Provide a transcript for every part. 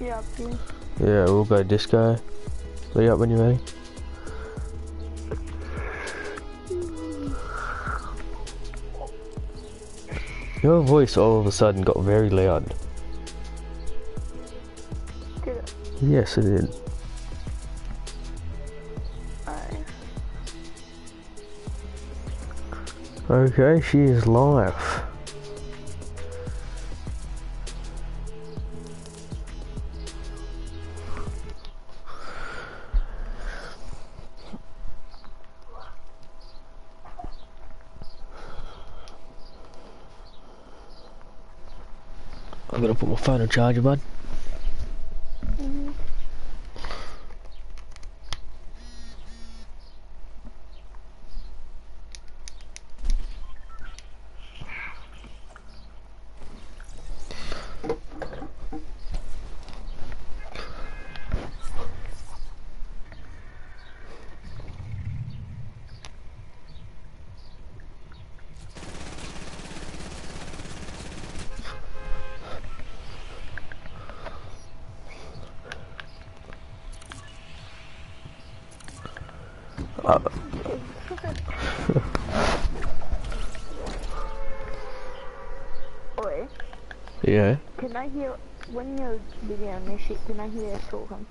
Yeah, up here. Yeah, we'll go this guy. Ready up when you're ready. Your voice all of a sudden got very loud. Did it? Yes, it did. Okay, she is live. Phone on charger, bud. Mhm. Uh, Oi, yeah. can I hear, when you're beginning this shit, can I hear us talking?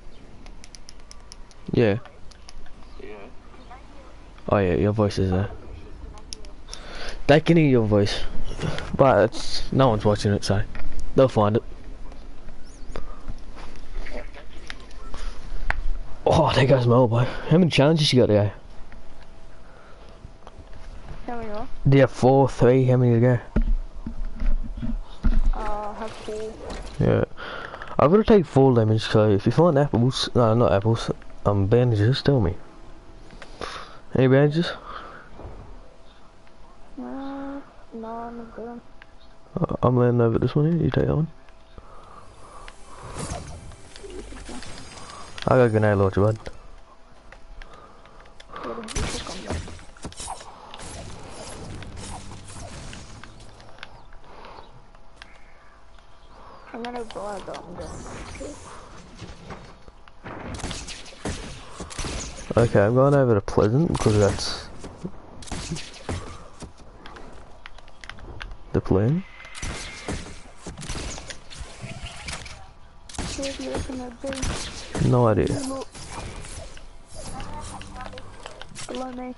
Yeah. Oh yeah, your voice is there. They can hear your voice, but it's no one's watching it, so they'll find it. Oh, there goes my elbow. How many challenges you got to go? Tell me what? Do you have four, three? How many to go? Uh, have four. Yeah. Got to take full damage, so if you find apples, no, not apples, um, bandages, tell me. Any bandages? Uh, no, I'm good. Uh, I'm landing over this one here, you take that one. I got a grenade launcher, bud. What is this fucking gun? I'm gonna buy a gun. Okay, I'm going over to Pleasant because that's the plan. No idea. Below me.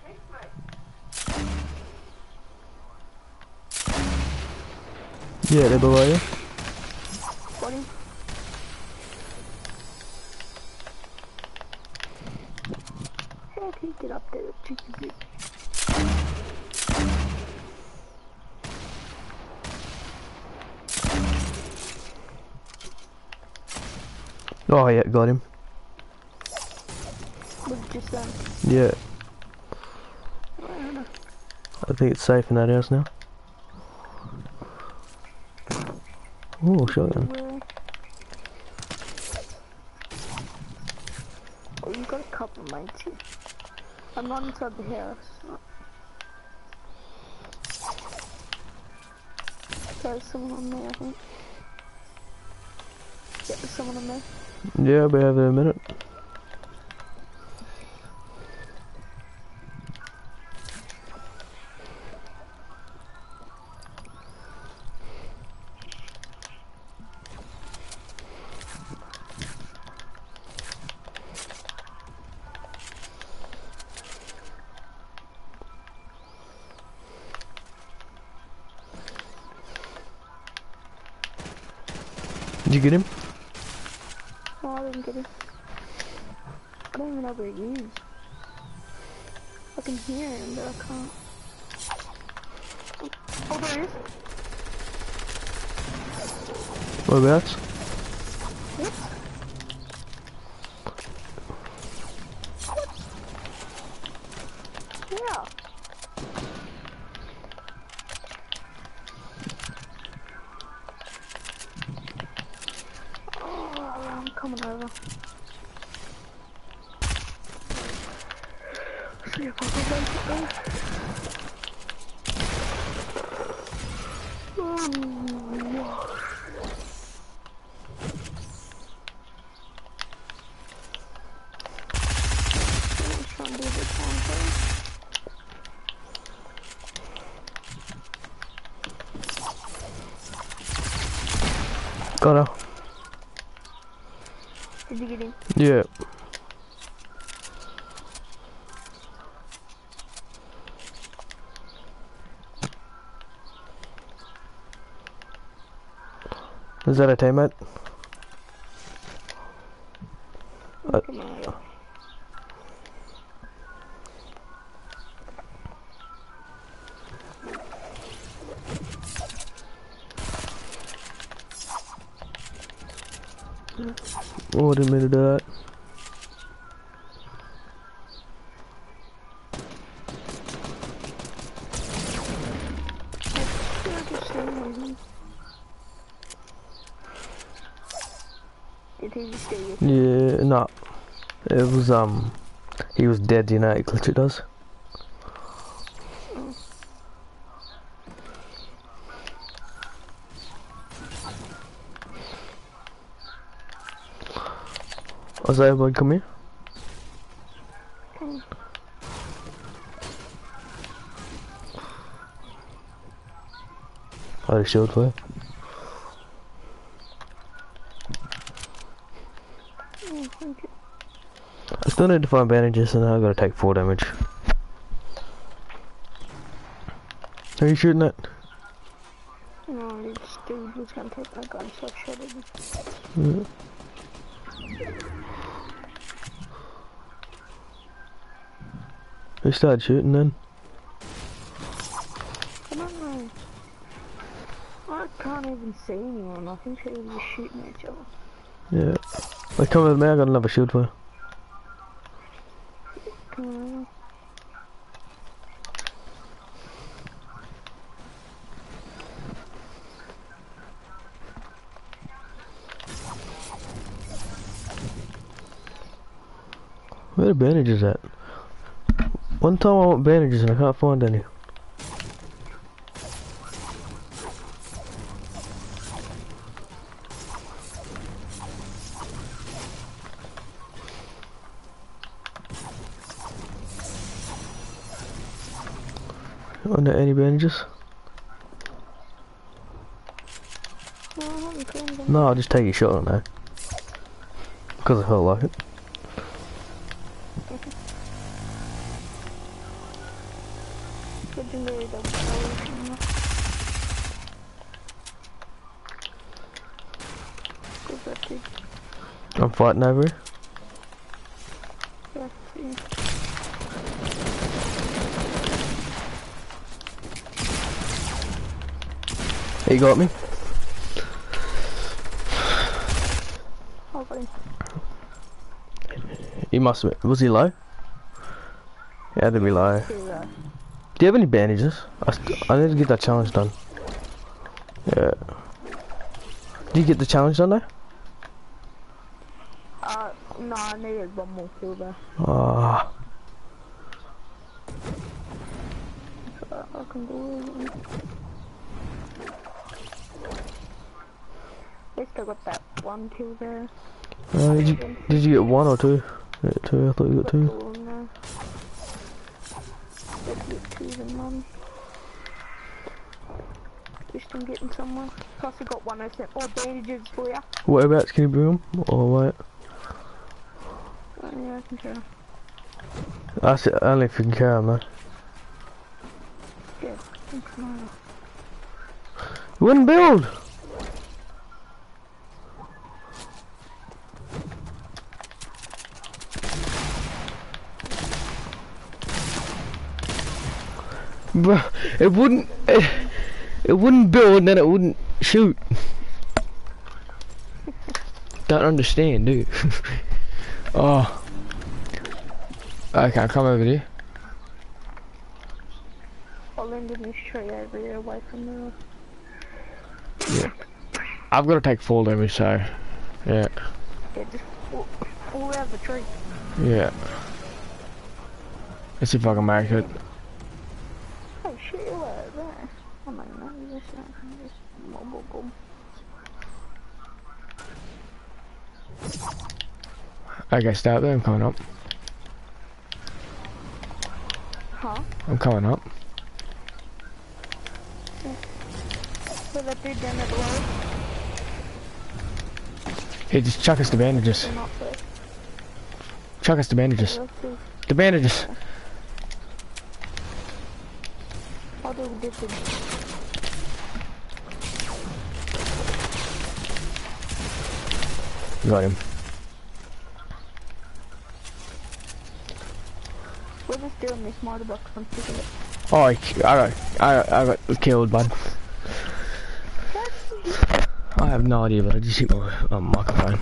Yeah, they're below you. Got him. How can you get up there, chicken bit? Oh yeah, got him. Yeah, I think it's safe in that house now. Oh, shotgun. Oh, you got a couple here. I'm not inside the house. There's someone on there, I think. Yeah, there's someone on there. Yeah, we have a minute. Whereabouts? Yep. Yeah. Oh, I'm coming over. See if I can make it there. Oh, Got her. Did you get in? Yeah. Is teammate? Uh, Come on. Oh, I didn't mean to do that. I feel like it's staying Did he just stay with you? Yeah, no. It was, um, he was dead, you glitch it does. Boy, come here. Come. Had a shield you. Oh, thank you. I still need to find bandages and now I gotta take 4 damage. Are you shooting it? No, this dude was gonna take my gun, so I shot him. Yeah. Who started shooting then? I don't know. I can't even see anyone. I think they were just shooting at each other. Yeah. Well, come with me, I got another shield for you. Come on. Where the bandages at? One time I want bandages and I can't find any. Are there any bandages? No, I haven't found them. No, I'll just take a shot on that. Because I felt like it. Legendary double barrel. Good that dude. Yeah, see. He got me. He must have Was he low? Yeah, to be low. Do you have any bandages? I, I need to get that challenge done. Yeah. Do you get the challenge done though? Uh, no, I one more kill there. Ah, Uh, I can do it. At least I got that one kill there. uh, did you did you get one or two? Yeah, two. I thought you got two. Got two on there. Let's get two then one. At least I'm getting somewhere. Plus I got one I sent more bandages for ya. Whereabouts can you bring them? Or wait? Oh yeah, I can try. That's it. Only if you can though. Yeah. Wouldn't build. Bro, it wouldn't. It, it wouldn't build, and then it wouldn't shoot. Don't understand, dude. oh. Okay, I'll come over here. I'll land in this tree over here away from the... I've got to take full damage, so yeah, Yeah, just all, all around the tree. yeah. Let's see if I can make it. Oh shit, you're right there. I might not use this now. Just mobile boom. Okay, start there. I'm coming up. Huh? I'm coming up. Where that dude down below? Here, just chuck us the bandages. They're not there. Chuck us the bandages. The bandages. How do we get it? Got him. We're just this smarter box. I'm it. Oh, I, I got, I I got killed, bud. I have no idea, but I just hit my um, microphone.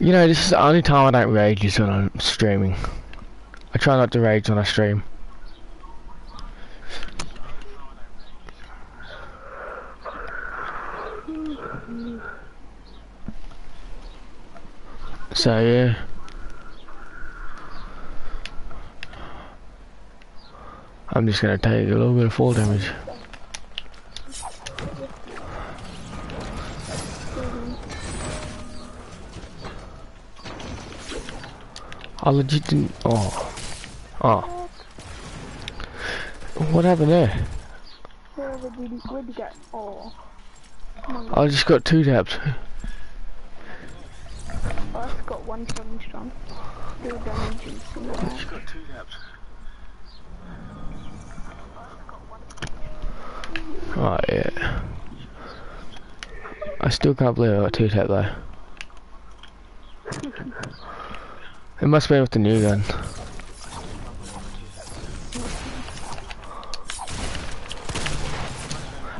You know, this is the only time I don't rage is when I'm streaming. I try not to rage when I stream. So yeah. I'm just gonna take a little bit of fall damage. I legit didn't. Oh. Oh. What happened there? Wherever did you, where'd you go? Come on, I just got two taps. I've got one seven strong. Do damage and single round. got two taps. Oh yeah. I still can't believe I got two tap though. It must be with the new gun.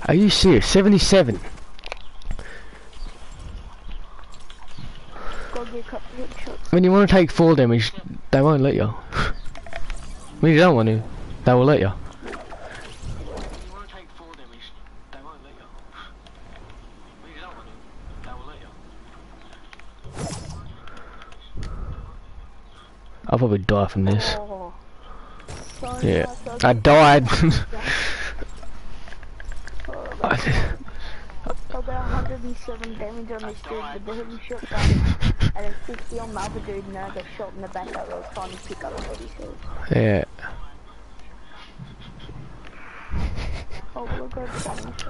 Are you serious? 77? Go get a couple of shots. When you want to take fall damage, they won't let you. when you don't want to, they will let you. I'll probably die from this. Oh. Yeah. I died. I- I got 107 damage on this dude with the heavy shotgun, and then 50 on the other dude, and I got shot in the back I was trying to pick up what he said. yeah. Oh, look at the damage.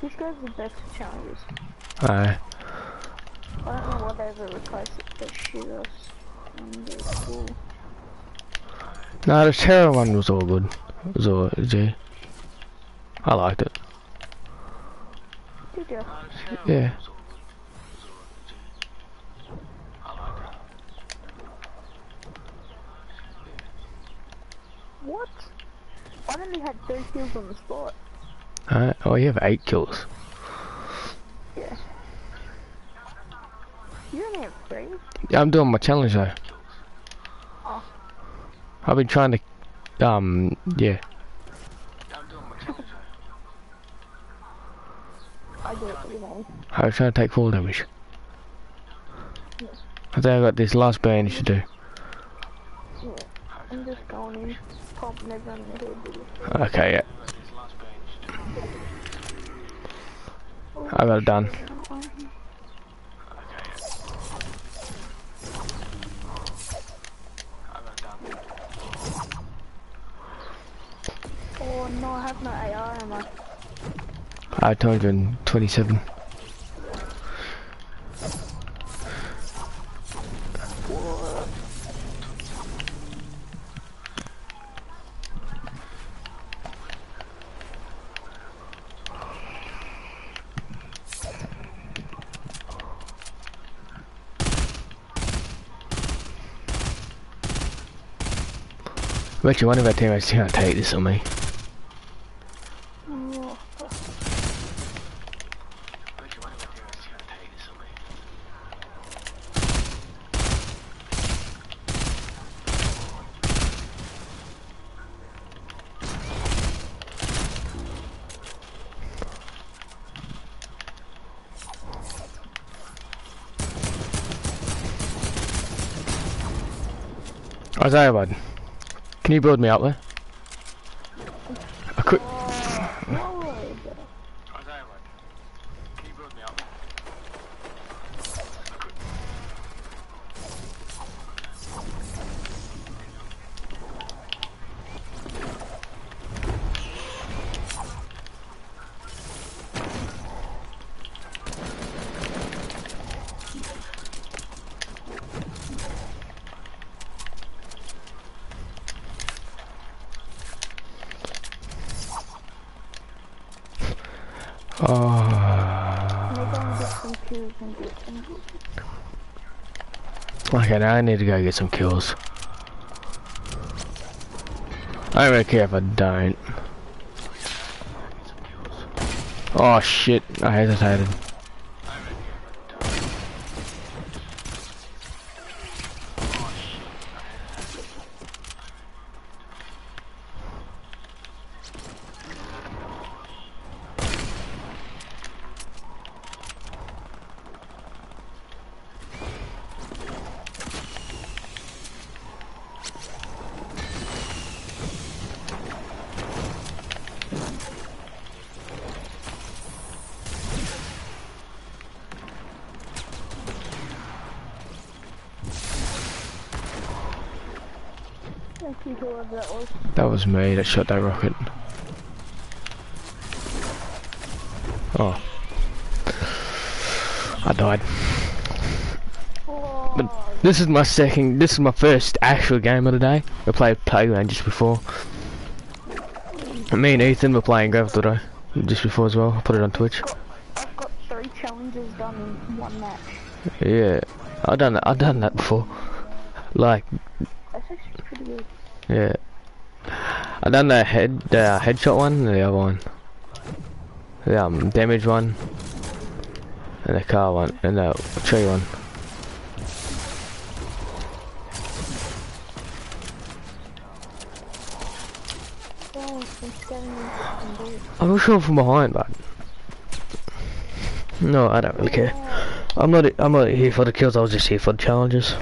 This guy's the best for challenges. Aye. I don't know what they ever replaced it, but shoot us. And it's cool. No, the Terror one was all good. It was all G. I liked it. Ya? Yeah. What? I only had three kills on the spot. Alright. Oh, you have eight kills. Yeah. You only have three? Yeah, I'm doing my challenge though. Oh. I've been trying to, um, yeah. I do it man. I was trying to take full damage. I think I got this last bandage to do. I'm just going in, pumping everyone in. Okay, yeah. I got it done. Oh no, I have no AR ammo. I had 227. I bet you one of our teammates can't take this on me. Isaiah, bud. Can you build me up there? I could. Lord. Oh. Maybe I can get some kills and get some. Okay, now I need to go get some kills. I don't really care if I don't. Oh shit, I hesitated. Thank you, whoever that was. Me that shot that rocket. Oh. I died. But This is my second, this is my first actual game of the day. We played Playground just before. Me and Ethan were playing Grave today, just before as well. I put it on Twitch. I've got three challenges done in one match. Yeah, I done that. I done that before. Like, That's actually pretty good. yeah, I done the head, the headshot one, and the other one, the um damage one, and the car one, and the tree one. I'm not sure from behind, but no, I don't really care. I'm not. I'm not here for the kills. I was just here for the challenges.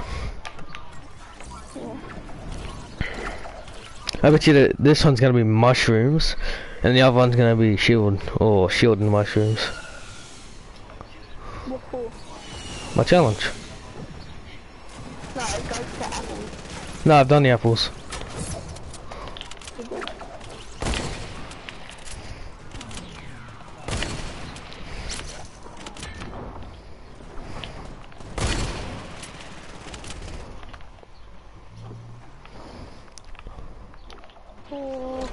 I bet you that this one's gonna be mushrooms, and the other one's gonna be shield or shield and mushrooms. What for? My challenge. No, to apples. No, I've done the apples. Oh.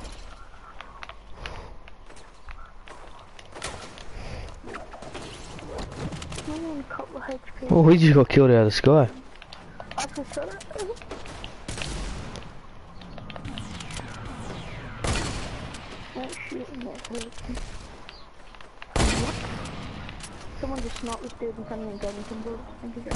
HP. Oh, we just got killed out of the sky. Someone just knocked this dude in front of me and gave me some bullets.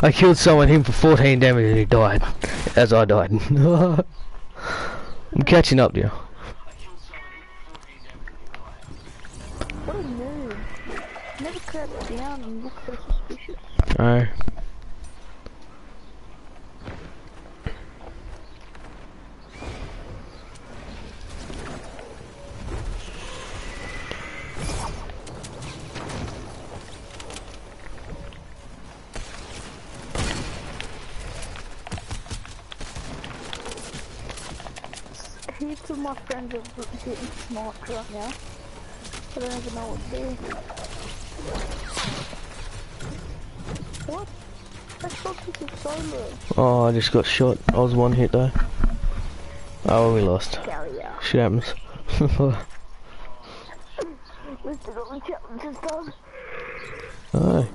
I killed someone him for 14 damage and he died. As I died. I'm catching up to you. What a noob. Never crouch down and look so suspicious. Alright. Heaps of my friends are getting smart right now. I don't even know what to do. What? That focus is solo. Oh, I just got shot. I was one hit though. Oh, we lost. Out. Shit happens. We still got the challenges done. Aye.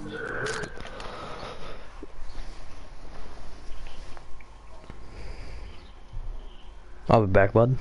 I'll be back, bud.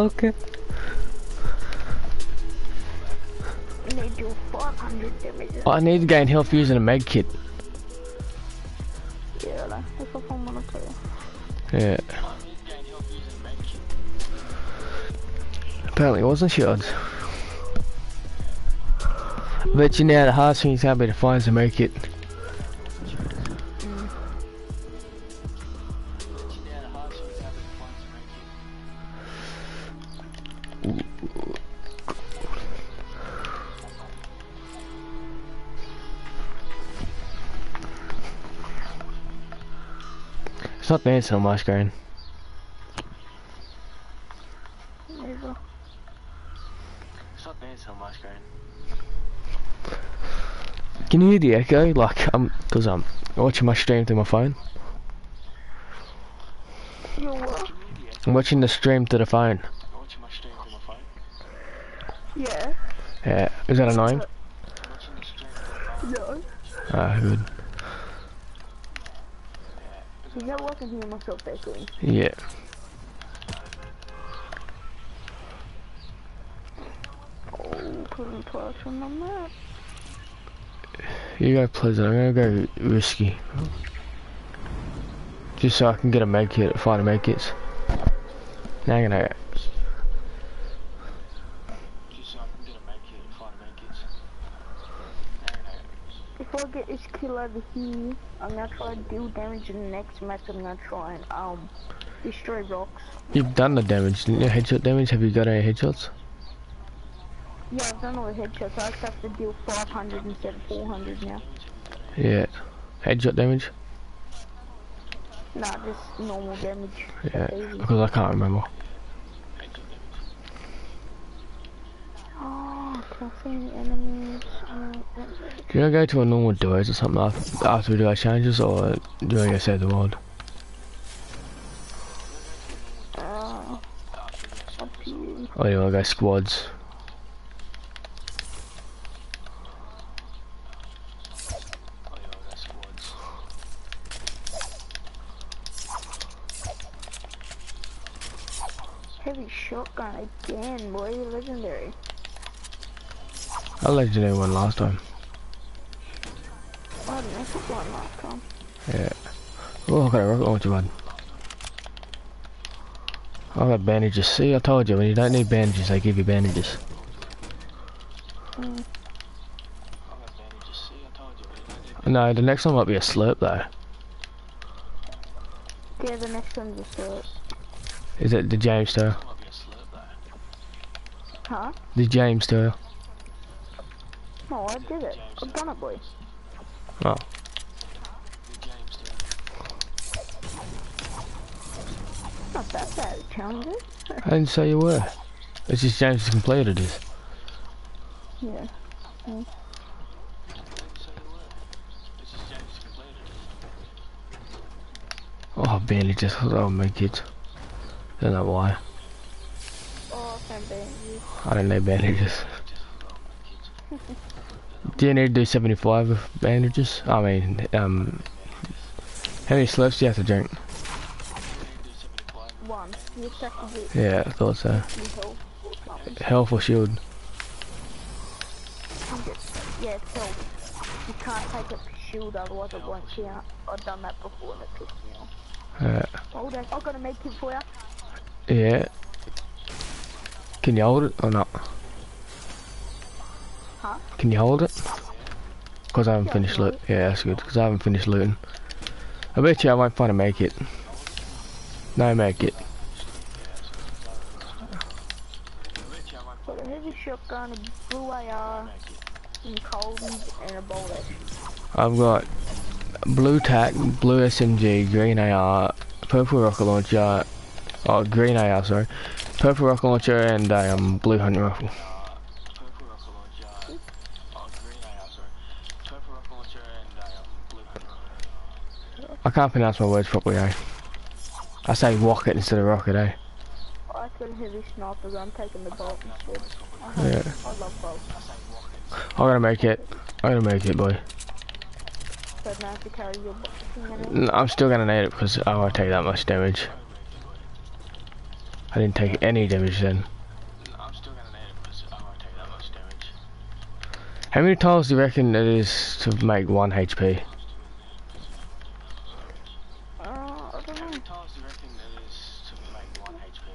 Okay. They do 400 damage. I need to gain health using a med kit. Yeah, like, that's what I'm gonna play. Yeah. Apparently it wasn't shields. But you know the hardest thing is be to find to make it. It's not dancing on my screen. Never. It's not dancing on my screen. Can you hear the echo? Like, I'm, cause I'm watching my stream through my phone. I'm watching the stream through the phone. Yeah. Yeah, is that annoying? No. Ah, good. What I can hear myself echoing? Yeah. Oh, putting torch on the map. You go pleasant, I'm gonna go risky. Just so I can get a med kit, find a med kits. Now I'm gonna If I over here, I'm gonna try to deal damage in the next match. I'm gonna try and um destroy rocks. You've done the damage, didn't you? Headshot damage? Have you got any headshots? Yeah, I've done all the headshots. I just have to deal 500 instead of 400 now. Yeah. Headshot damage? Nah, just normal damage. Yeah. Because I can't remember. Oh, I enemies? Uh, Do you wanna go to a normal duos or something after, after we do our challenges, or do you wanna go save the world? uh, to you. You wanna go squads? Heavy shotgun again, boy. Legendary. I legendary one last time. I didn't one last time. Yeah. Oh, I got a rocket launcher one. I got bandages. See, I told you, when you don't need bandages, they give you bandages. Mm. No, the next one might be a slurp though. Yeah, the next one's a short. Is it the James Tower? Huh? The James Tower. No, I did it. I've done it, boy. Oh. Not that bad a challenge. I didn't say you were. It's just James has completed this. Yeah. Mm. Oh, bandages. Oh, my kids. I don't know why. Oh, I can't you. I don't need bandages. do you need to do 75 bandages? I mean, um, how many slurps do you have to drink? One. You just have to do Yeah, I thought so. health or something. Health or shield? Yeah, it's health. You can't take to shield, otherwise it won't count. I've done that before and it pissed me off. Uh, Hold on, I've got to make it for you. yeah. Can you hold it or not? Huh? Can you hold it? Because I haven't Yeah, finished loot. Yeah, that's good. Because I haven't finished looting. I bet you I won't find a make it. No make it. Heavy shotgun, a blue AR, some and a bullet. I've got blue tac, blue SMG, green AR, purple rocket launcher, oh green AR sorry, purple rocket launcher and um, blue hunting rifle. I can't pronounce my words properly, eh? I say rocket instead of rocket, eh? I a heavy sniper gun, taking the bolt instead. I, Yeah. I love bolts. I gotta make it. I'm gonna make it, boy. so now to carry your boxing in it. N- I'm still gonna need it because I won't take that much damage. I didn't take any damage then. I'm still gonna need it because I won't take that much damage. How many tiles do you reckon it is to make one HP? Uh, I don't know. tiles do you reckon it is to make one HP?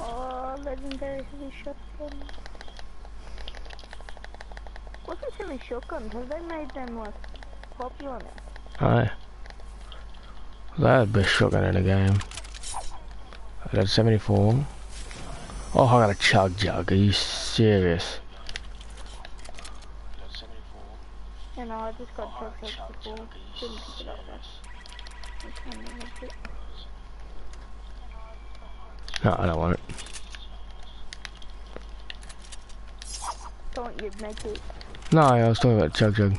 Oh, legendary heavy shotgun. This shotgun? Have they made them like popular now? Aye. That the best shotgun in the game. I got 74. Oh, I got a chug jug. Are you serious? You know, I just got chug jug before. Didn't pick it up though. I can't remember it. No, I don't want it. Don't you make it? No, I was talking about chug jug.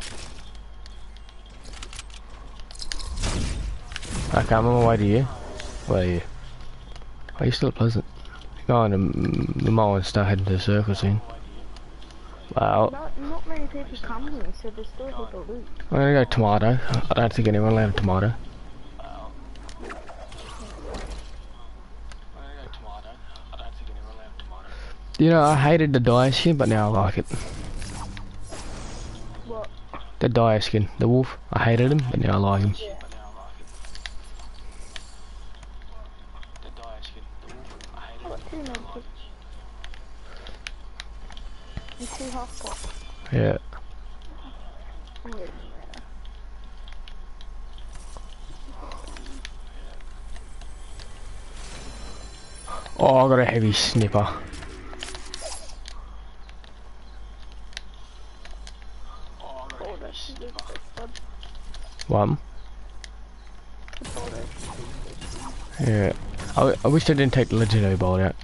Okay, I'm on my way to you. Where are you? Are you still at Pleasant? Going to the mall and start heading to the circle soon. Well, Not, not many people come here, so there's still people loot. I'm gonna go tomato. I don't think anyone will have tomato. I don't think anyone likes tomato. You know, I hated the Dire skin, but now I like it. What? The Dire skin, the wolf. I hated him, but now I like him. I got two medkits. And two half pots. Yeah. I'm getting there. Oh, I got a heavy snipper. Oh, that's good. That's good. One. Yeah. I, I wish I didn't take the legendary ball out.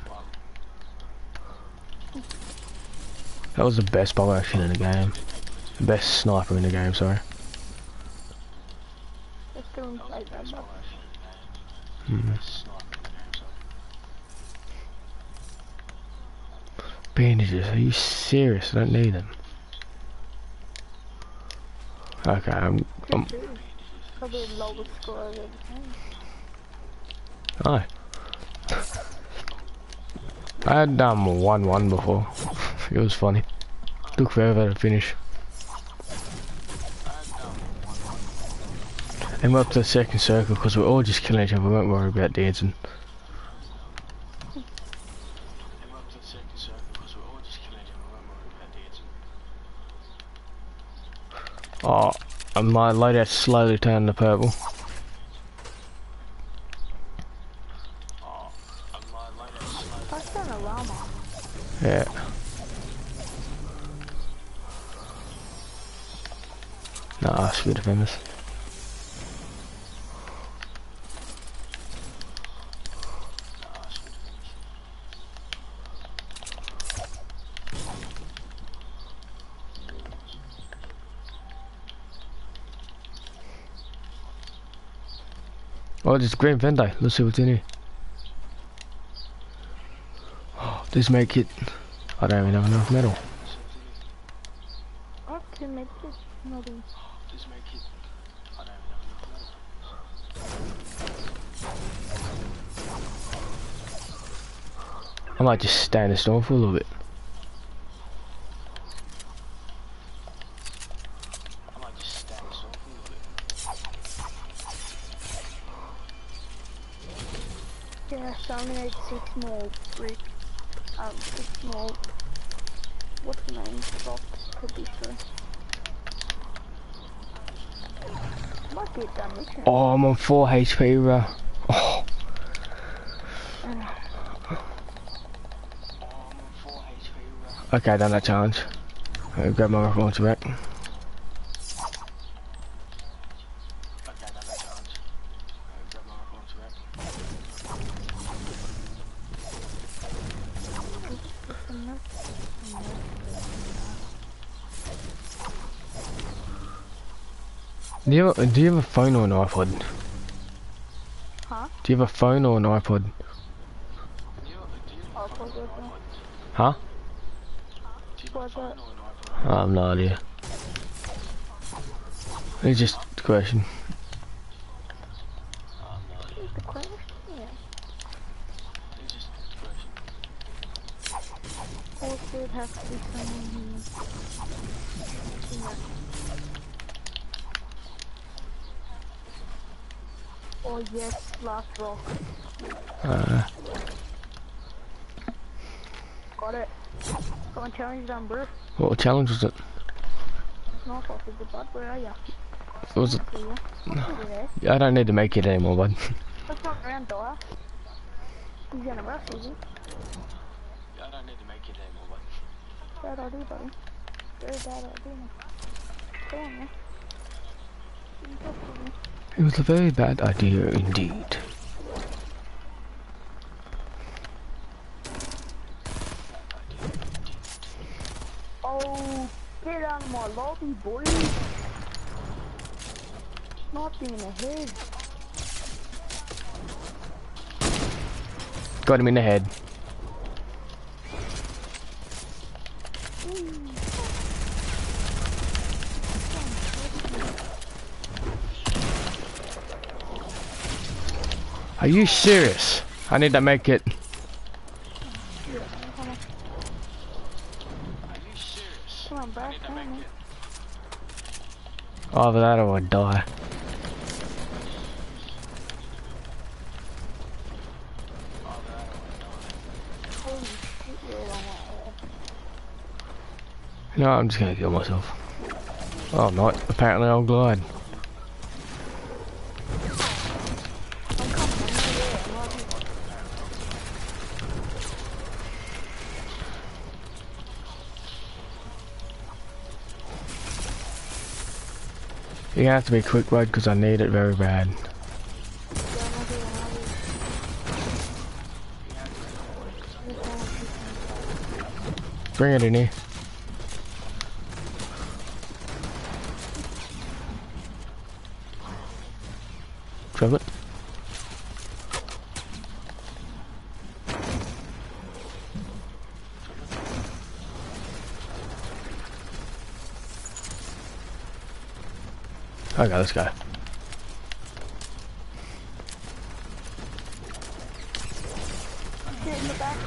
That was the best bolt action in the game. The best sniper in the game, sorry. One. Bandages, are you serious? I don't need them. Okay, I'm, I'm, the lowest score seen. Hi. I had done 1-1 before. it was funny. Took forever to finish. And we're up to the second circle because we're all just killing each other. We won't worry about dancing. Oh, and my loadout slowly turned to purple. Yeah. Nah, spirit of famous. Oh, there's green Vendai. Let's see what's in here. This make it. I don't even have enough metal. I have two medkits. Nothing. I might just stay in the storm for a little bit. Yeah, so I'm gonna need six more brick. Um, six more. What's the name? Box could be true. Might be a done mission. Oh, I'm on 4 HP, bro. Oh, okay, done that challenge. Grab my launcher back. Do you, have do you have a phone or an iPod? Do you have a phone or an iPod? Huh? I have no idea. It's just a question. The question? Yeah. Also, it has to be someone who... Yeah. Oh yes, last rock. Uh, Got it. Go on, challenge down, bro. what challenge was it? Knock off is the bud. Where are ya? It? See ya. Over. I don't need to make it anymore, bud. Let's not around Dora. He's gonna rush, is he? I don't need to make it anymore, bud. Bad idea, buddy. Very bad idea. man. Go on, man. You talk to me. It was a very bad idea indeed. Oh, get out of my lobby, boy. Not being ahead. Got him in the head. Are you serious? I need to make it. Yeah, come on. Come on, bro. Come on, man. Oh, that or I die. Shit, you're on. No, I'm just gonna kill myself. Oh, not. Apparently I'll glide. Gonna have to be quick, bud, because I need it very bad. Bring it in here. Drop it. Okay, let's go. Get in the back.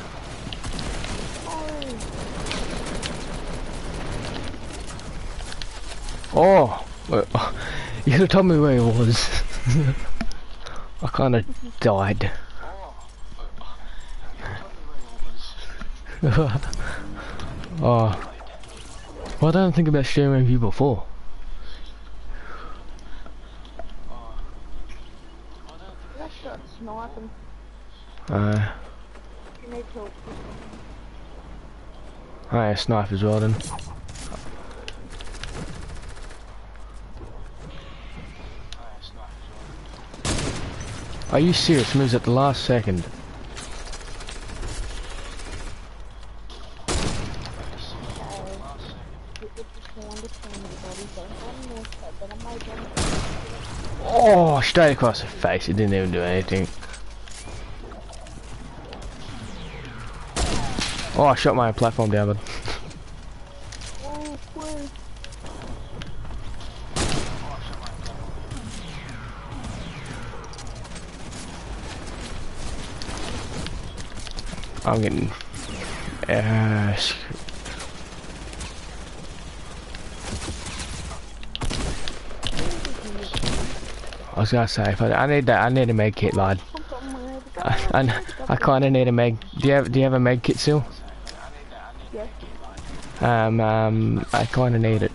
Oh, Oh, well, you could have told me where he was. I kind of died. oh, well, I don't think about streaming you before. Uh, need to snipe as well then. Are you serious? Moves at the last second. Oh, straight across the face. It didn't even do anything. Oh, I shot my platform down, but I'm getting. Uh, I was gonna say, I need that, I need a med kit, lad. I, I, I kind of need a med. Do you have, do you have a med kit still? Um, um, I kind of need it.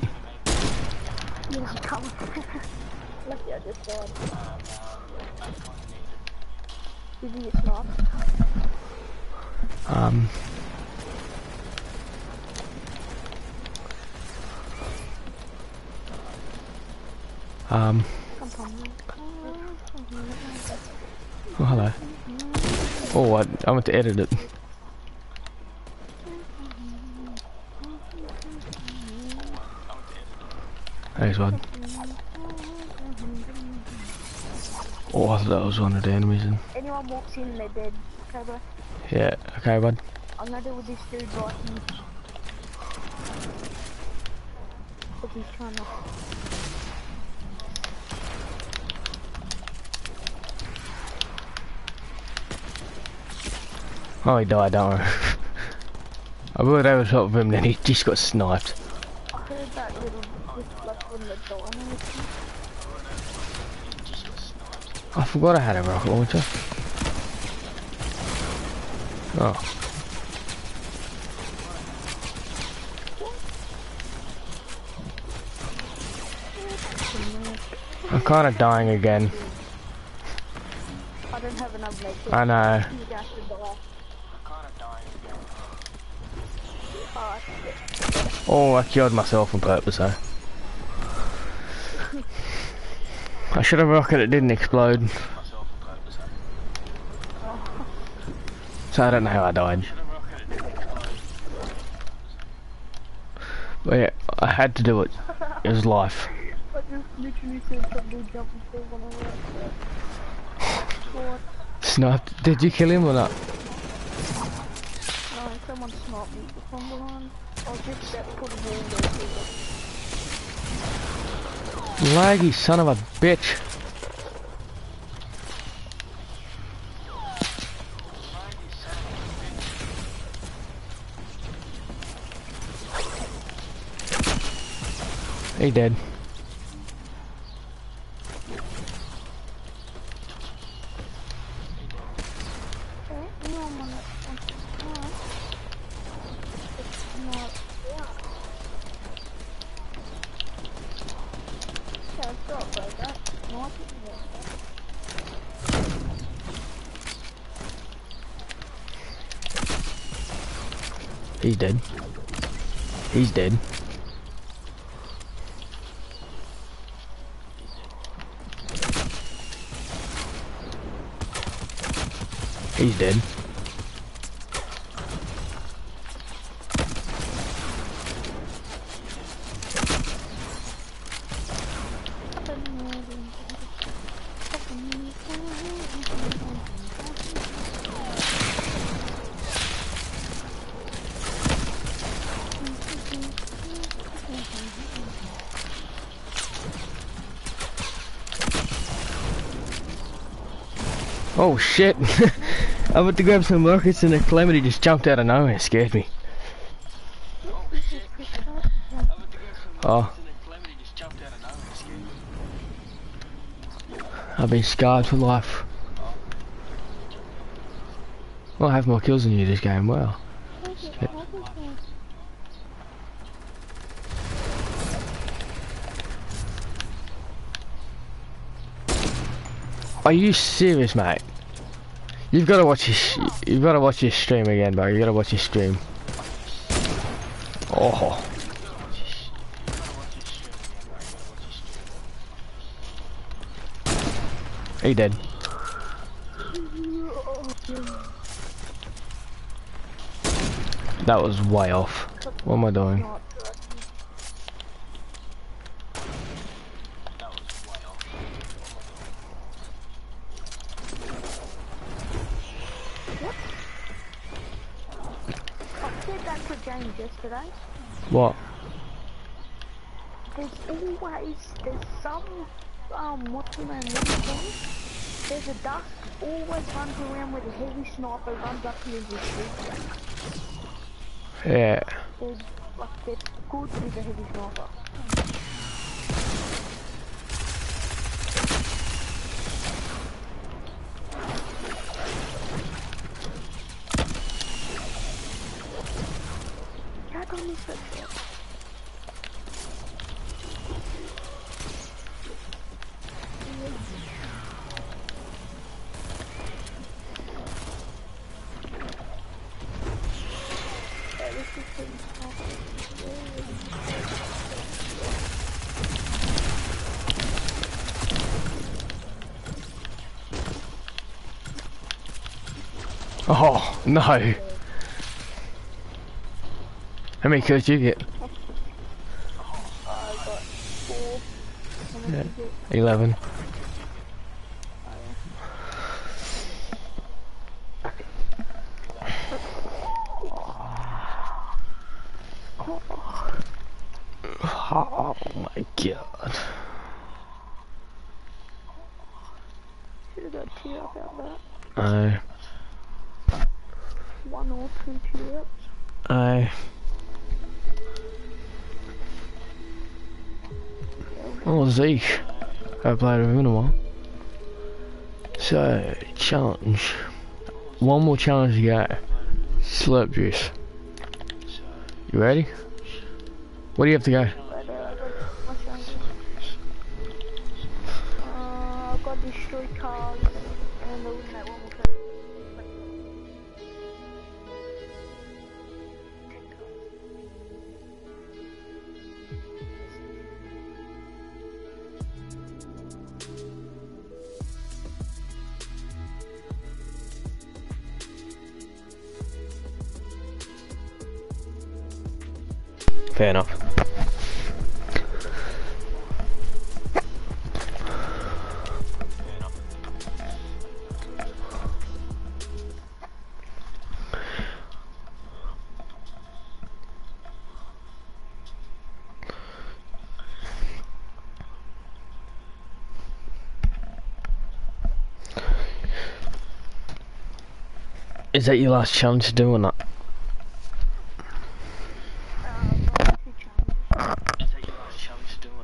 Um. Um. Oh, hello. Oh, I, I want to edit it. Thanks, bud. Oh, I thought that was one of the enemies. In. Anyone walks in, they're dead. Okay, bro. Yeah, okay, bud. I'm gonna do with this dude right here. But he's trying to. Oh, he died, don't worry. I would have shot of him, then he just got sniped. I heard that little from the door and everything. I forgot I had a rocket launcher. Oh. I'm kind of dying again. I don't have enough medkits. I know. Oh, I killed myself on purpose though. I should have rocket it didn't explode. So I don't know how I died. But yeah, I had to do it. It was life. Sniped. Did you kill him or not? No, someone sniped me from behind. I just put a wall there. Laggy son of a bitch. He dead. Okay, no, I'm on it. Alright. It's not, yeah. Yeah, it's not like that. No, I didn't want that. He's dead. He's dead. He's dead. Oh shit! I went to grab some rockets and the calamity just jumped out of nowhere. It scared me. Oh. I've been scarred for life. Well, I have more kills than you this game. Wow. Are you serious, mate? You've got to watch this. You've got to watch this stream again, bro. You got to watch this stream. Oh. He dead. That was way off. What am I doing? Sniper, runs up here. Yeah. There's, like, there's good with a heavy sniper. No. How many kills did you get? I got four. And then you get- Eleven. one or two tips. Aye. Oh, Zeke. Played in a while. So, challenge. One more challenge to go. Slurp juice. You ready? Where do you have to go? Is that your last challenge to do or not? I've got two challenges. Is that?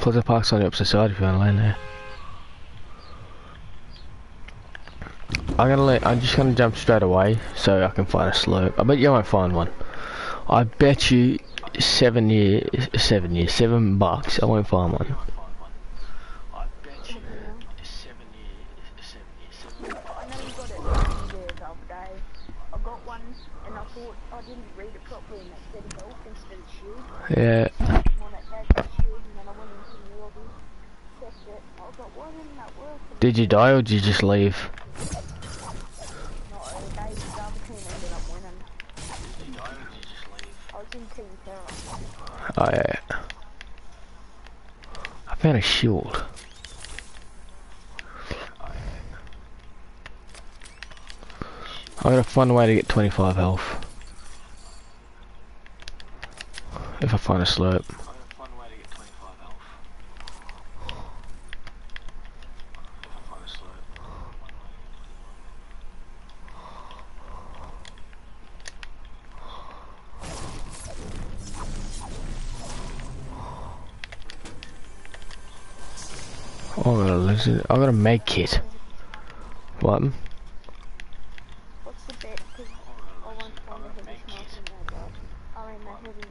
Put the parks on the opposite side if you want to land there. I'm gonna let, I'm just gonna jump straight away so I can find a slurp. I bet you won't find one. I bet you seven years, seven years, seven bucks. I won't find one. I bet you seven years, seven years, seven I know you got it wrong there the other day. I got one and I thought I didn't read it properly and it said health instead of shield. Yeah. One that had the shield and then I went into the lobby, checked it. I was like, why didn't that work? And Did you die or did you just leave? no, they, the other team ended up winning. I was in Team Terror. Oh yeah. I found a shield. I gotta find a way to get 25 health. If I find a slurp. Oh, I gotta listen. I gotta make kit. What? What's the bet? Because I want to find the heavy sniper in there, but I mean the heavy.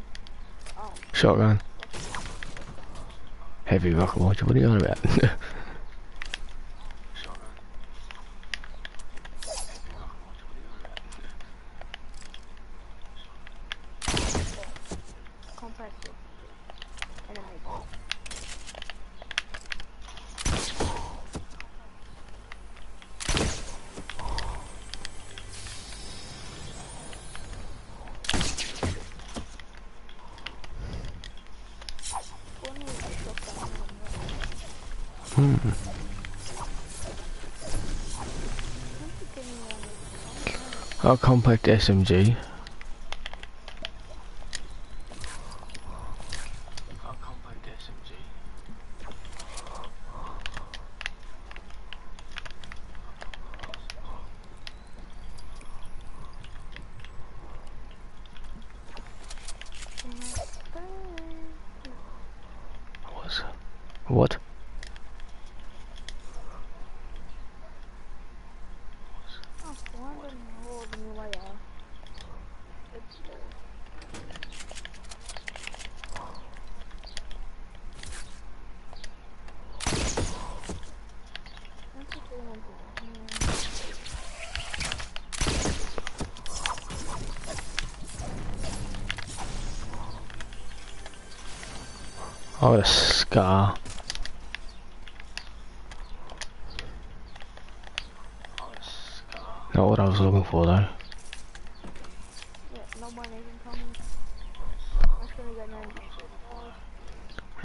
Oh, Shotgun. Heavy rocket launcher. What are you on about? compressor. Enemy. One with a shotgun and one with- hmm. A compact SMG. Our compact SMG. What's what? Oh, why didn't I roll the new layer? It's uh, That's what they want to do. Oh, a scar. Not what I was looking for though.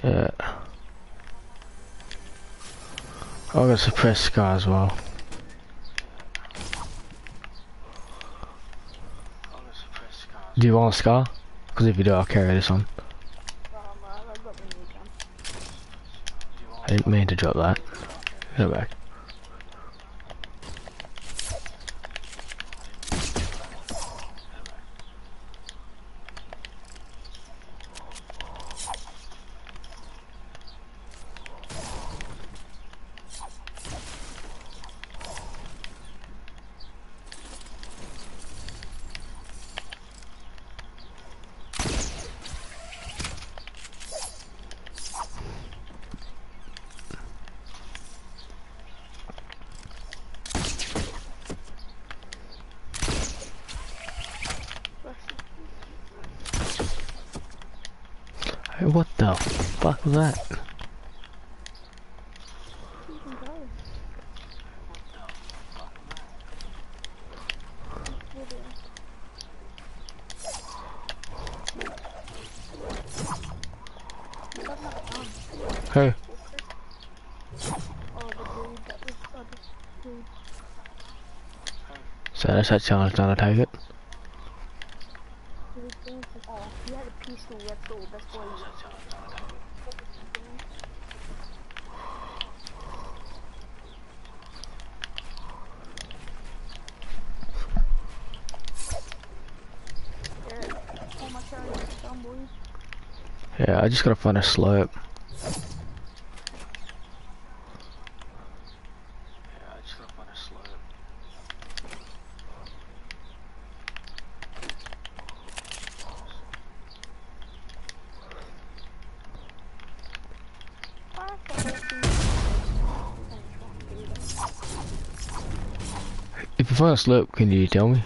Yeah, one. I got suppressed scar as well. Do you want a scar? Because if you do, I'll carry this on. Um, uh, I got the new gun. I to drop that. Go back. Hey, what the fuck was that? Hey, so that's that challenge it. He was doing some, oh, he had a pistol, that's all, that's why he Yeah, oh my god, it's done, boys. Yeah, I just gotta find a slurp. If you find a slurp, can you tell me?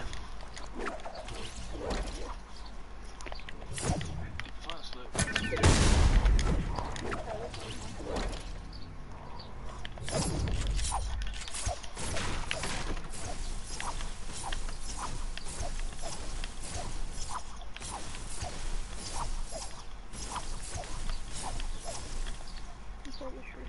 He said it's true.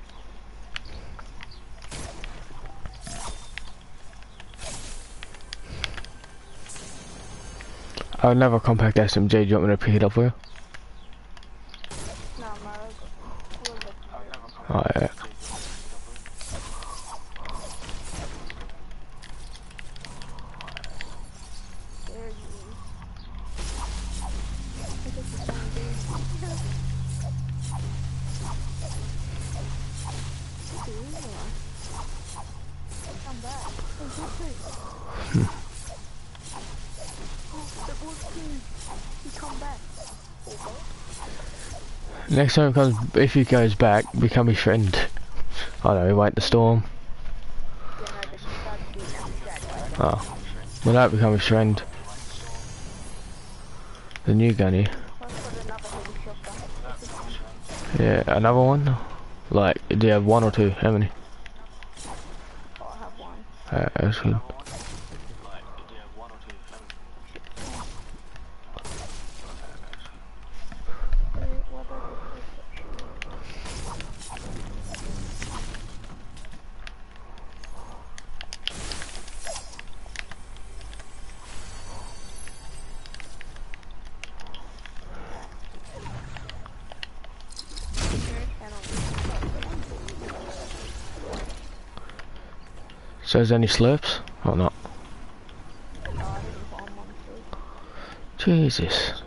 Never compact SMG. Do you want me to pick it up for you? Next time he comes, if he goes back, become his friend. I know, he wait the storm. Yeah, no, this is started being abstract. Oh. Well, that become his friend. The new gunny. I've got another heavy shotgun. Yeah, another one? Like, do you have one or two? How many? Oh, I have one. Uh, that's good. Uh, what other So is there any slurps? Or not? Jesus.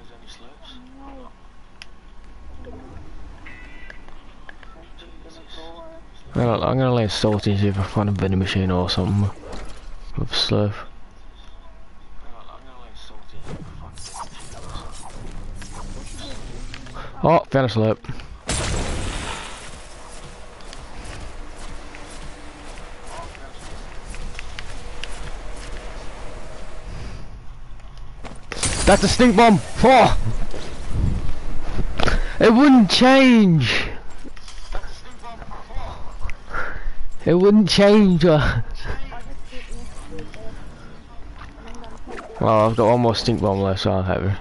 Well, I'm gonna lay salty and see if I find a vending machine or something with slurp. Oh, found a slurp. That's a stink bomb! Oh! It wouldn't change! It wouldn't change! uh. Well, I've got one more stink bomb left, so I'll have it.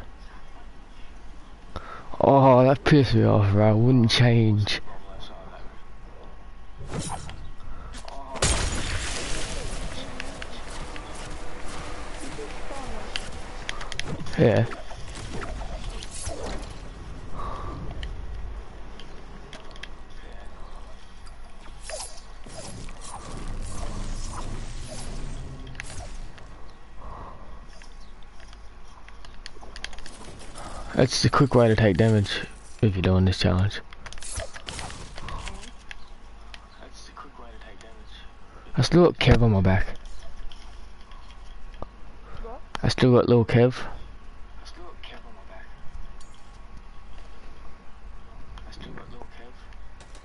Oh, that pissed me off, bro. Wouldn't change. here. That's the quick way to take damage if you're doing this challenge. I still got Kev on my back. What? I still got little Kev.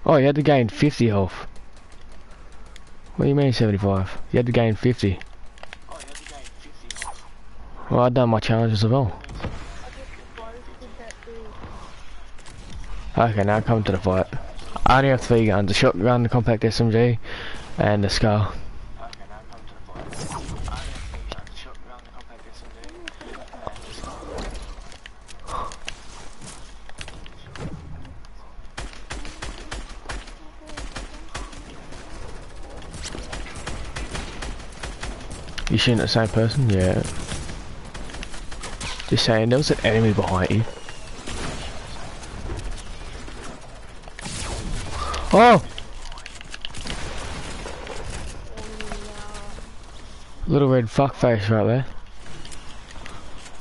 Oh, you had to gain 50 health. What do you mean 75? You had to gain 50. Oh, you had to gain 50 health. Well, I've done my challenges as well. Okay, now come to the fight. I only have three guns, the shotgun, the compact SMG, and the SCAR. Okay, now come to the fight. I only have three guns, the shotgun, the compact SMG, and the SCAR. You shooting at the same person? Yeah. Just saying, there was an enemy behind you. Oh! Little red fuckface right there.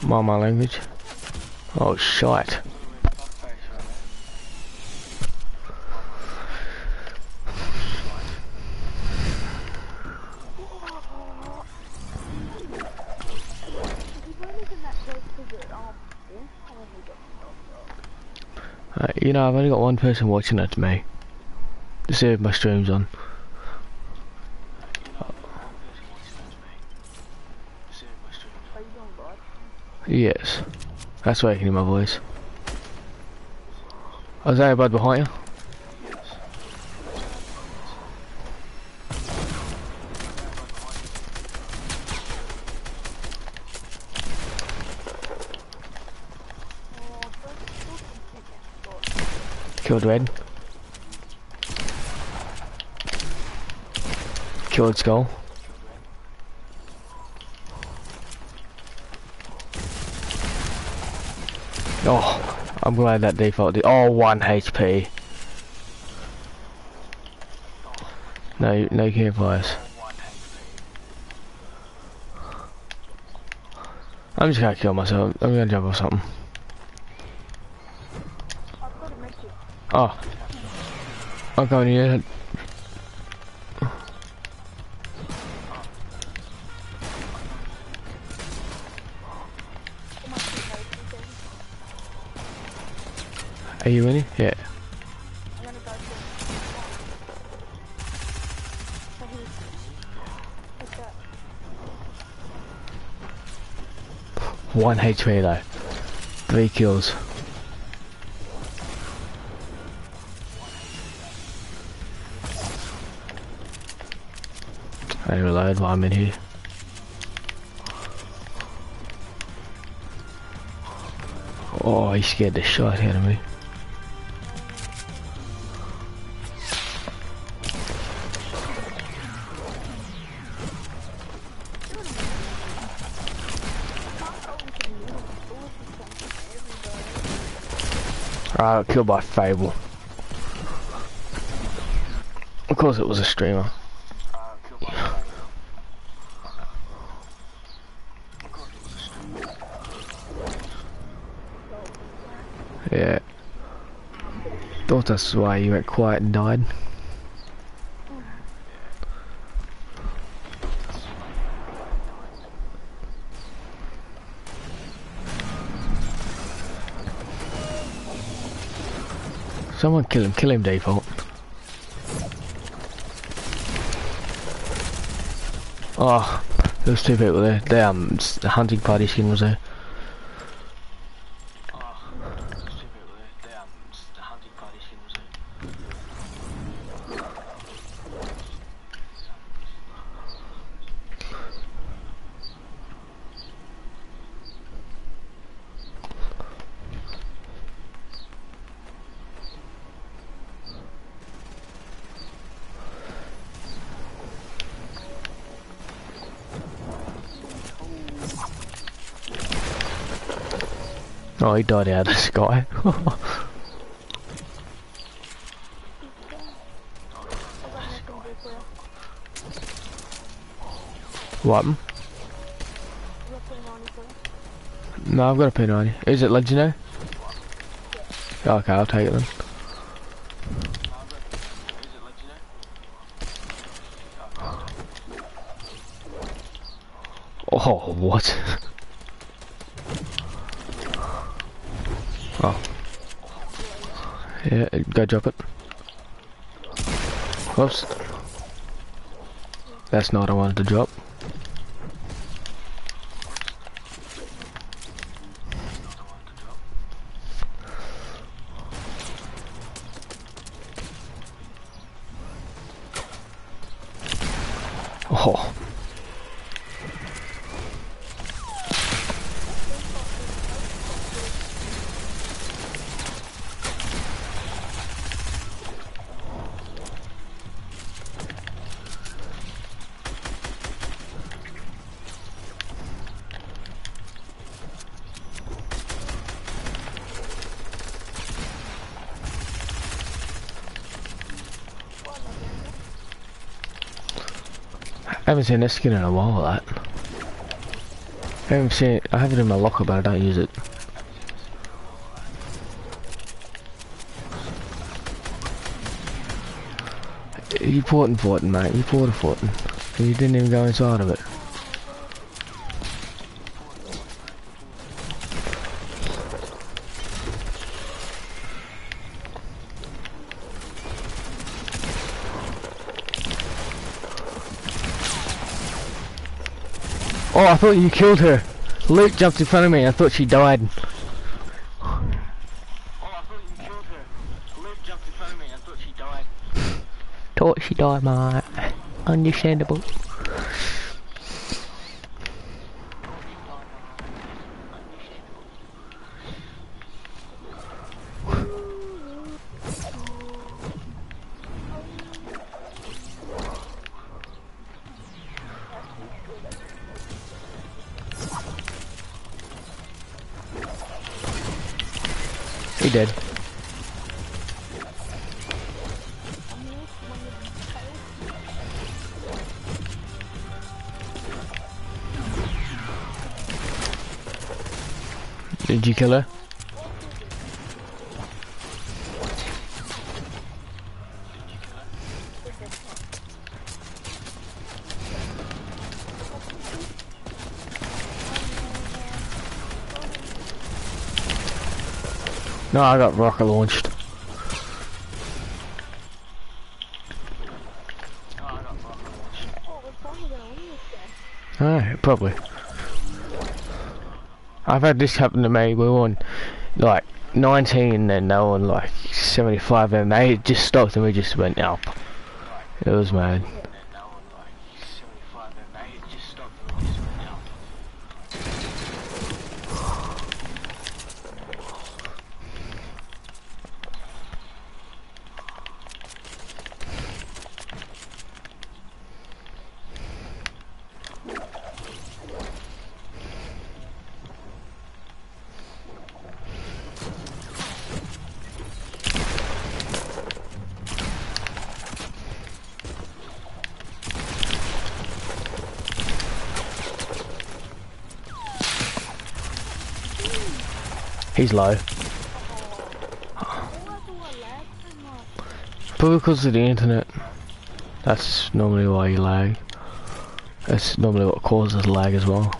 Mind my language. Oh, shite. People live in that place because it, um, yeah, I don't know what- Uh, you know, I've only got one person watching it, me. To see if my stream's on. Yes. That's why you can hear my voice. Is that bud behind you? Oh, first, still some chicken. Killed red. Killed skull. Oh, I'm glad that default did. Oh, one HP. No, no campfires. I'm just gonna kill myself. I'm gonna jump off something. I've got a message. Oh. I'm going here. Come on, two guys, two seconds. Are you Oh. ready? Yeah. I'm gonna go to So he's... What's that? One HP though. Three kills. I reload while I'm in here. Oh, he scared the shit out of me. Got killed by Fable. Of course it was a streamer. Yeah. Thought that's why you went quiet and died. Someone kill him, kill him default. Oh, there's two people there. They um, hunting party skin was there. Oh, he died out of the sky. what? No, I've got a P90. Is it legendary? Oh, okay, I'll take it then. Oh, what? oh. Yeah, go drop it. Whoops. That's not what I wanted to drop. Seen this skin in a while, that. I haven't seen it, I have it in my locker, but I don't use it. You porting forting, mate, you porting forting. You didn't even go inside of it. Oh, I thought you killed her. Luke jumped in front of me. I thought she died. Oh, I thought you killed her. Luke jumped in front of me. I thought she died. Thought she died, mate. Understandable. Did you kill her? No, I got rocket launched. Alright, probably. I've had this happen to me. We were on like 19 and then they were on like 75 and they just stopped and we just went up. It was mad. And now I'm like 75 and they just stopped and we just went out. He's low. Probably because of the internet. That's normally why you lag. That's normally what causes lag as well.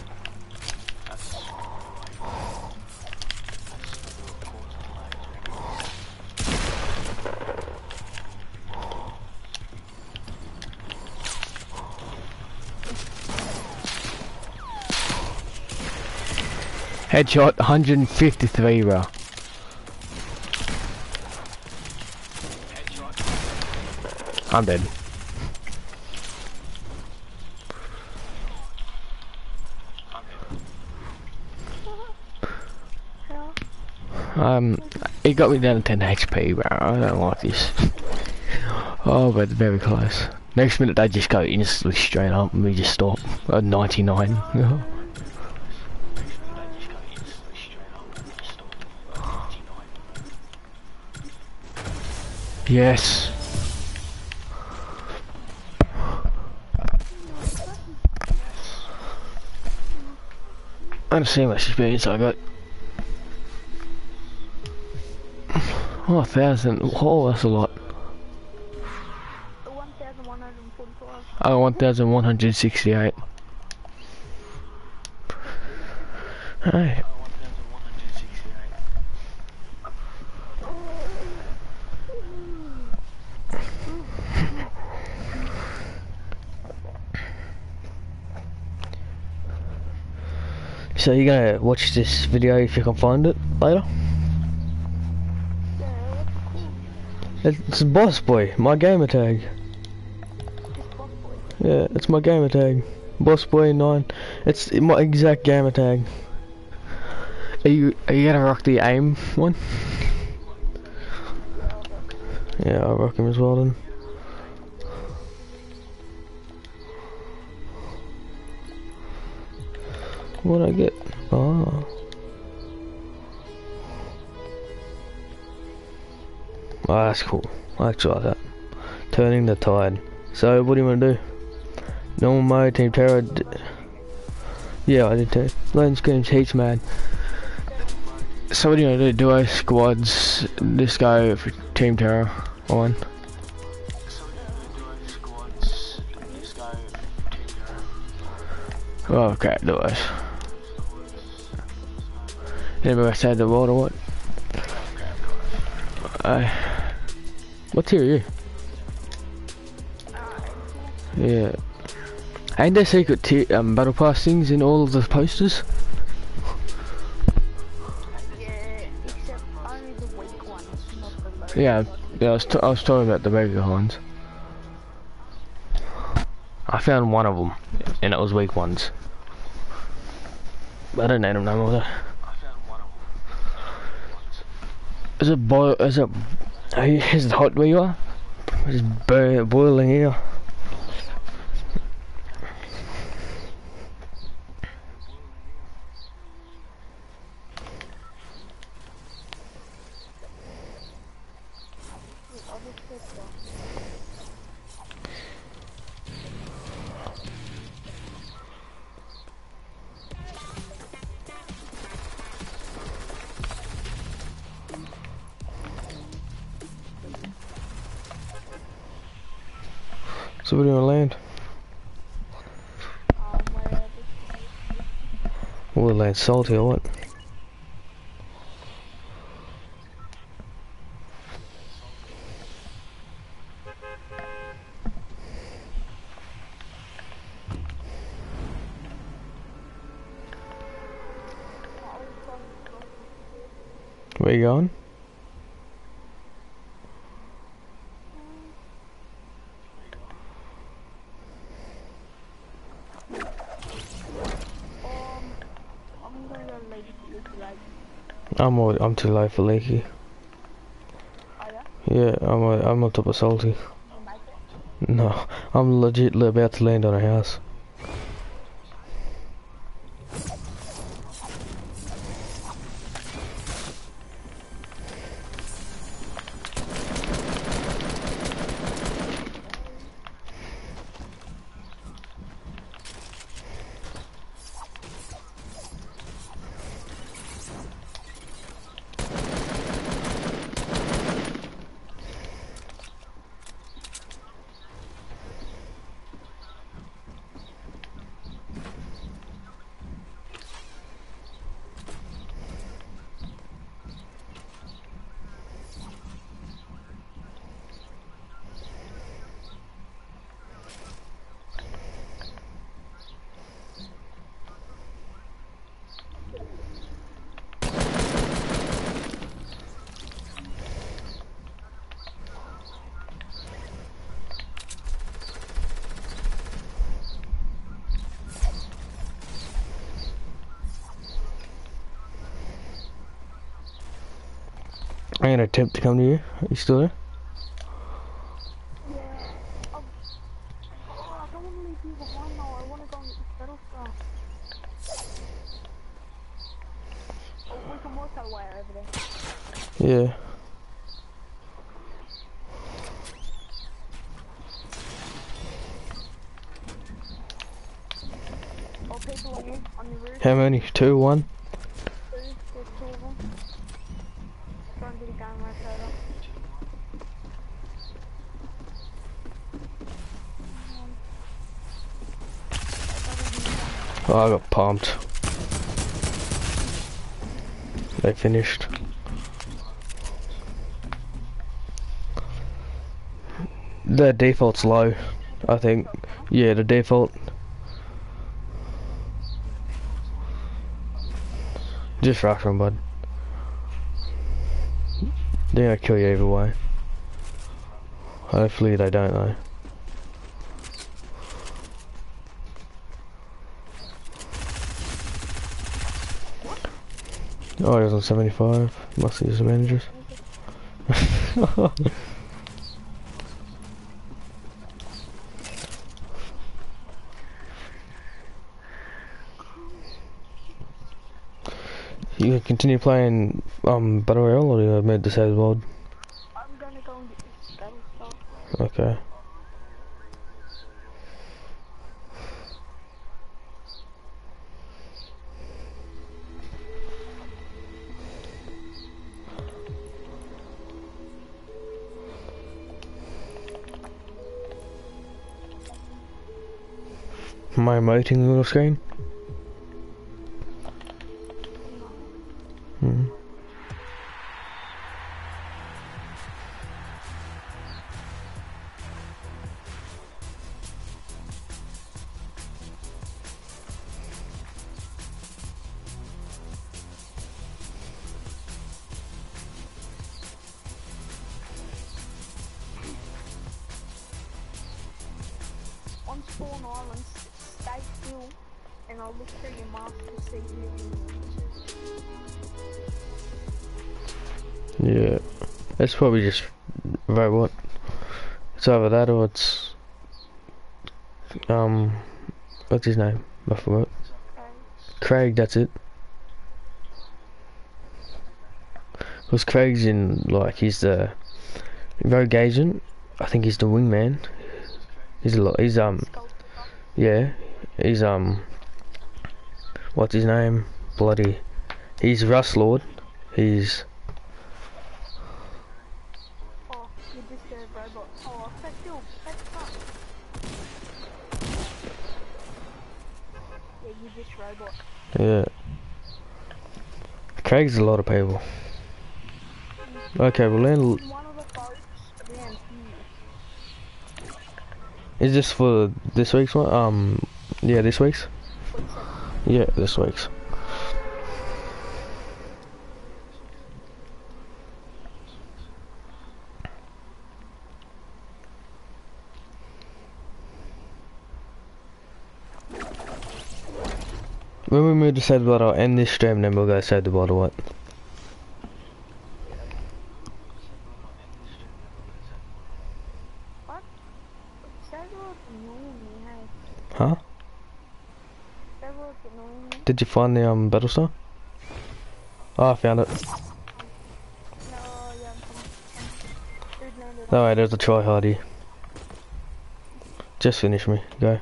Headshot 153 bro. I'm dead. Um, it got me down to 10 HP, bro. I don't like this. oh, but very close. Next minute they just go instantly straight up and we just stop at 99. They just go instantly straight up and just stop. 99. Yes. I don't see much experience I got. Oh, a thousand. Oh, that's a lot. 1,145. I got 1,168. Hey, so you're gonna watch this video if you can find it later? Yeah, what's it called? It's Boss Boy, my gamer tag. Just Boss Boy. Yeah, it's my gamer tag. Boss Boy 9. It's my exact gamer tag. Are you are you gonna rock the aim one? Yeah, I'll rock him as well then. What'd I get? Oh. Oh, that's cool. I like that. Turning the tide. So, what do you want to do? Normal mode, Team Terror. Yeah, I did too. Lone Screams heaps mad. So what do you want to do? Duo squads. Just go for Team Terror on. So do a Anybody say the world or what? Uh, what tier are you? Yeah. Ain't there secret tier, um, battle pass things in all of the posters? Yeah. Yeah, I, was I was talking about the mega ones. I found one of them, and it was weak ones. But I don't need them no more though. I found one of them. Is it boil? Is it? Is it hot where you are? It's boiling here. Land salty or what? I'm all, I'm too low for leaky. oh yeah? Yeah, I'm uh, I'm on top of salty. You make it? No, I'm legit about to land on a house. I'm gonna attempt to come to you. Are you still there? Yeah. Um, oh, I don't wanna leave you behind though, I wanna go and get this battle stuff. Oh, we can work our way over there. Yeah. Oh, people on you, on your roof. How many? Two, one? Two, there's two of them. try and get a gun right over. Oh, I got pumped. They finished. The default's low, I think. Yeah, the default. Just rush them, bud. They're gonna kill you either way. Hopefully they don't though. Oh, he was on 75. Must use the managers. you can continue playing um Battle Royale or you made the save world? I'm gonna go and get this battle stuff. Okay. Am I emoting little screen? Probably just robot. It's either that or it's um what's his name? I forgot. Craig, that's it. Because Craig's in like he's the rogue agent. I think he's the wingman. He's a lot he's um yeah. He's um what's his name? Bloody he's Rust Lord. He's Robot. Oh, still. Stay fast. Yeah, just robot. Yeah. Craig's a lot of people. Okay, well then, is this for this week's one? Um, yeah, this week's? Yeah, this week's. When we move to save the world, I'll end this stream, then we'll go save the world what? Several annoying me, hey. Huh? Several annoying me. Did you find the um battle star? Oh, I found it. No, yeah, I'm coming. Dude landed No way, there's a try hardy. Just finish me. Go.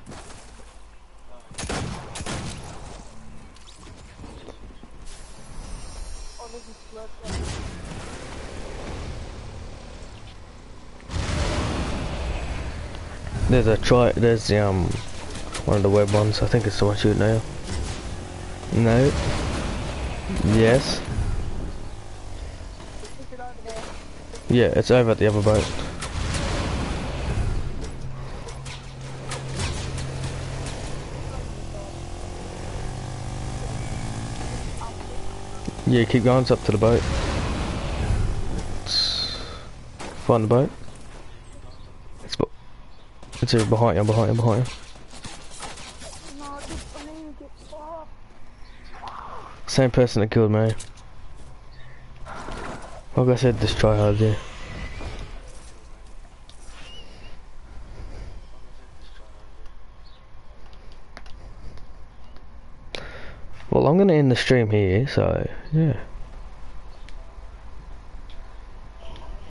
There's a try. There's the um one of the web ones. I think it's the one shooting now. No. Yes. Yeah, it's over at the other boat. Yeah, keep going. It's up to the boat. Find the boat. It's over behind you. Behind you. Behind you. Same person that killed me. Like I said, just try hard, yeah. Well, I'm gonna end the stream here, so, yeah.